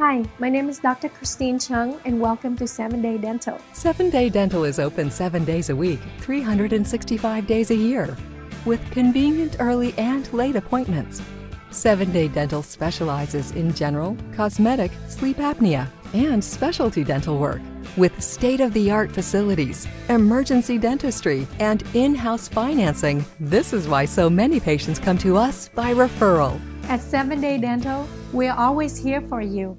Hi, my name is Dr. Christine Chung, and welcome to 7 Day Dental. 7 Day Dental is open seven days a week, 365 days a year, with convenient early and late appointments. 7 Day Dental specializes in general, cosmetic, sleep apnea, and specialty dental work. With state of the art facilities, emergency dentistry, and in house financing, this is why so many patients come to us by referral. At 7 Day Dental, we're always here for you.